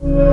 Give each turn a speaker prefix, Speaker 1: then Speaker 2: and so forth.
Speaker 1: you